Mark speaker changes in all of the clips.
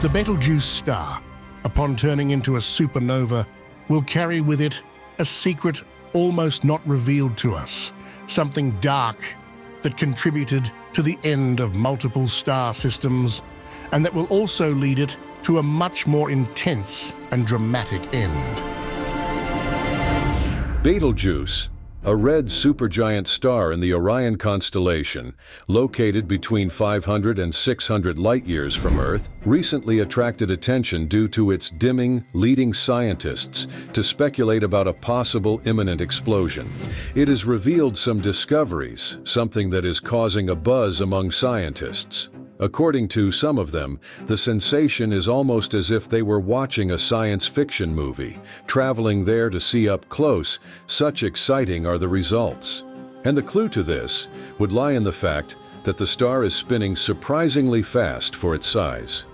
Speaker 1: The Betelgeuse star, upon turning into a supernova, will carry with it a secret almost not revealed to us, something dark that contributed to the end of multiple star systems and that will also lead it to a much more intense and dramatic end.
Speaker 2: Betelgeuse, a red supergiant star in the Orion constellation, located between 500 and 600 light-years from Earth, recently attracted attention due to its dimming, leading scientists to speculate about a possible imminent explosion. It has revealed some discoveries, something that is causing a buzz among scientists. According to some of them, the sensation is almost as if they were watching a science fiction movie, traveling there to see up close, such exciting are the results. And the clue to this would lie in the fact that the star is spinning surprisingly fast for its size.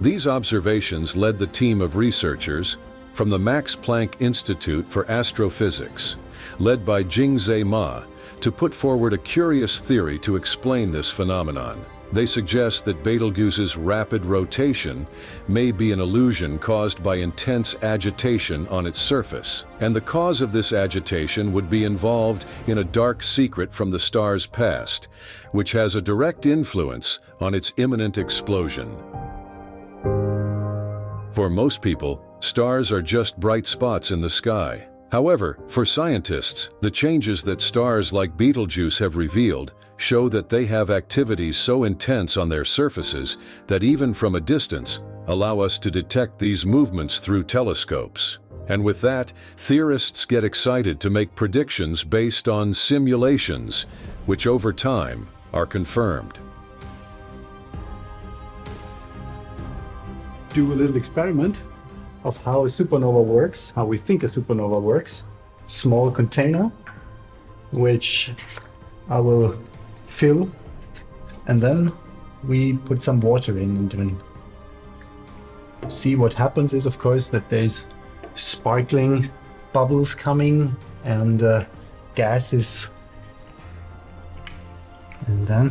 Speaker 2: These observations led the team of researchers from the Max Planck Institute for Astrophysics, led by Jingzhe Ma, to put forward a curious theory to explain this phenomenon. They suggest that Betelgeuse's rapid rotation may be an illusion caused by intense agitation on its surface, and the cause of this agitation would be involved in a dark secret from the star's past, which has a direct influence on its imminent explosion. For most people, stars are just bright spots in the sky. However, for scientists, the changes that stars like Betelgeuse have revealed show that they have activities so intense on their surfaces that even from a distance allow us to detect these movements through telescopes. And with that, theorists get excited to make predictions based on simulations, which over time are confirmed.
Speaker 3: Do a little experiment of how a supernova works, how we think a supernova works. Small container, which I will fill, and then we put some water in and then see what happens is of course that there's sparkling bubbles coming and uh, gases and then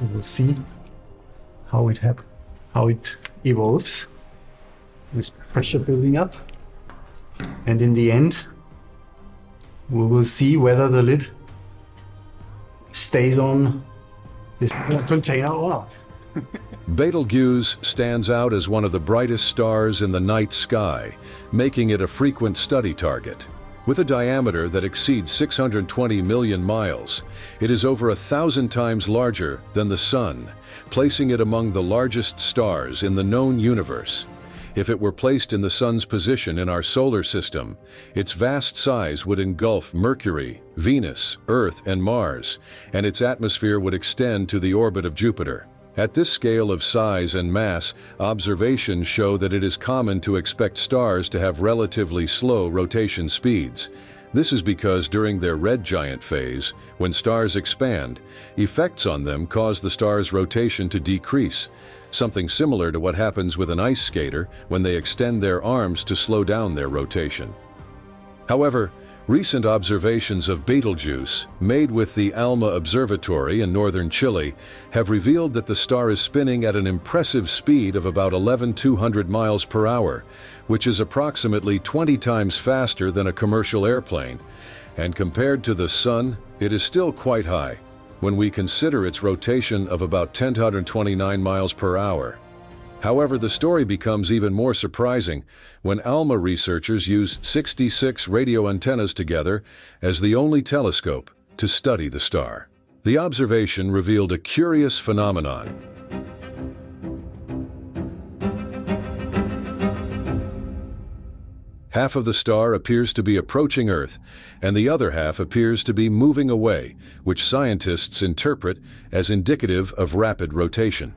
Speaker 3: we will see how it hap- how it evolves with pressure building up. And in the end we will see whether the lid stays on this container or not.
Speaker 2: Betelgeuse stands out as one of the brightest stars in the night sky, making it a frequent study target. With a diameter that exceeds 620 million miles, it is over a thousand times larger than the Sun, placing it among the largest stars in the known universe. If it were placed in the Sun's position in our solar system, its vast size would engulf Mercury, Venus, Earth, and Mars, and its atmosphere would extend to the orbit of Jupiter. At this scale of size and mass, observations show that it is common to expect stars to have relatively slow rotation speeds. This is because during their red giant phase, when stars expand, effects on them cause the star's rotation to decrease, something similar to what happens with an ice skater when they extend their arms to slow down their rotation. However, recent observations of Betelgeuse, made with the ALMA Observatory in northern Chile, have revealed that the star is spinning at an impressive speed of about 11,200 miles per hour, which is approximately 20 times faster than a commercial airplane. And compared to the Sun, it is still quite high when we consider its rotation of about 1029 miles per hour. However, the story becomes even more surprising when ALMA researchers used 66 radio antennas together as the only telescope to study the star. The observation revealed a curious phenomenon. Half of the star appears to be approaching Earth, and the other half appears to be moving away, which scientists interpret as indicative of rapid rotation.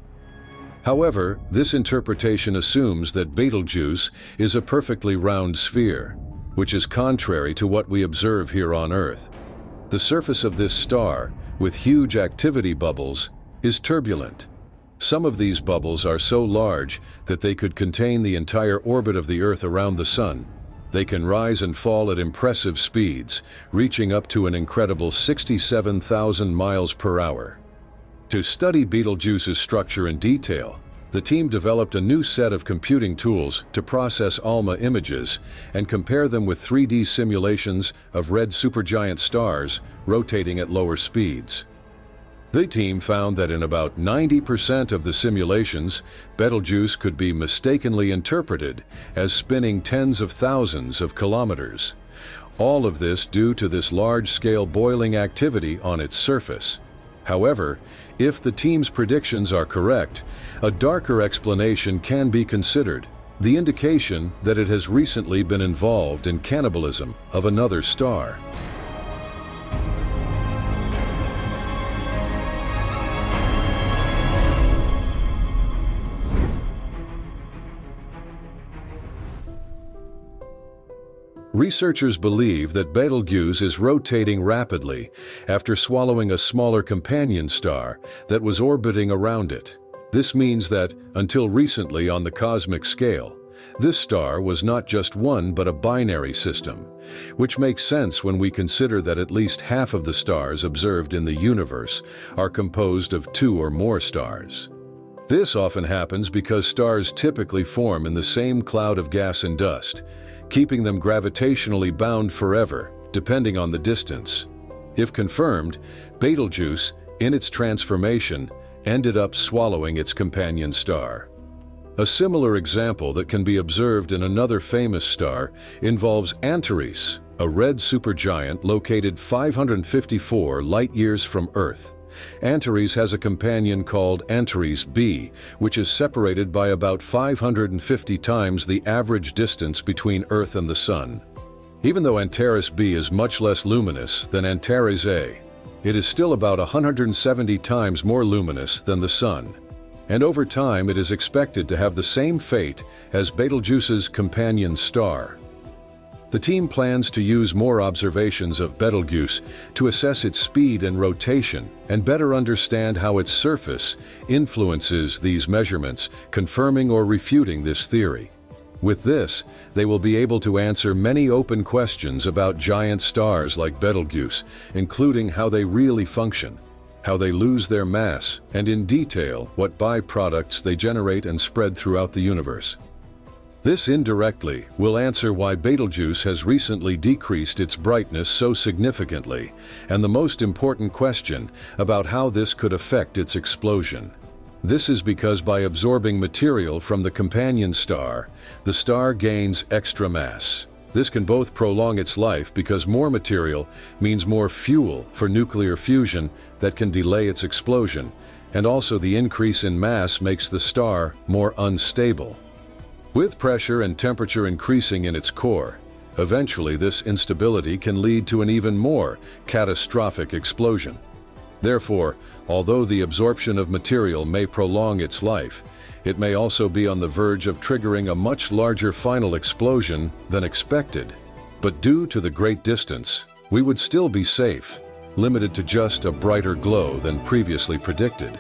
Speaker 2: However, this interpretation assumes that Betelgeuse is a perfectly round sphere, which is contrary to what we observe here on Earth. The surface of this star, with huge activity bubbles, is turbulent. Some of these bubbles are so large that they could contain the entire orbit of the Earth around the Sun. They can rise and fall at impressive speeds, reaching up to an incredible 67,000 miles per hour. To study Betelgeuse's structure in detail, the team developed a new set of computing tools to process ALMA images and compare them with 3D simulations of red supergiant stars rotating at lower speeds. The team found that in about 90% of the simulations, Betelgeuse could be mistakenly interpreted as spinning tens of thousands of kilometers. All of this due to this large-scale boiling activity on its surface. However, if the team's predictions are correct, a darker explanation can be considered, the indication that it has recently been involved in cannibalism of another star. Researchers believe that Betelgeuse is rotating rapidly after swallowing a smaller companion star that was orbiting around it. This means that, until recently on the cosmic scale, this star was not just one but a binary system, which makes sense when we consider that at least half of the stars observed in the universe are composed of two or more stars. This often happens because stars typically form in the same cloud of gas and dust, keeping them gravitationally bound forever, depending on the distance. If confirmed, Betelgeuse, in its transformation, ended up swallowing its companion star. A similar example that can be observed in another famous star involves Antares, a red supergiant located 554 light-years from Earth. Antares has a companion called Antares B, which is separated by about 550 times the average distance between Earth and the Sun. Even though Antares B is much less luminous than Antares A, it is still about 170 times more luminous than the Sun. And over time it is expected to have the same fate as Betelgeuse's companion star, the team plans to use more observations of Betelgeuse to assess its speed and rotation and better understand how its surface influences these measurements, confirming or refuting this theory. With this, they will be able to answer many open questions about giant stars like Betelgeuse, including how they really function, how they lose their mass, and in detail what byproducts they generate and spread throughout the universe. This indirectly will answer why Betelgeuse has recently decreased its brightness so significantly, and the most important question about how this could affect its explosion. This is because by absorbing material from the companion star, the star gains extra mass. This can both prolong its life because more material means more fuel for nuclear fusion that can delay its explosion, and also the increase in mass makes the star more unstable. With pressure and temperature increasing in its core, eventually this instability can lead to an even more catastrophic explosion. Therefore, although the absorption of material may prolong its life, it may also be on the verge of triggering a much larger final explosion than expected. But due to the great distance, we would still be safe, limited to just a brighter glow than previously predicted.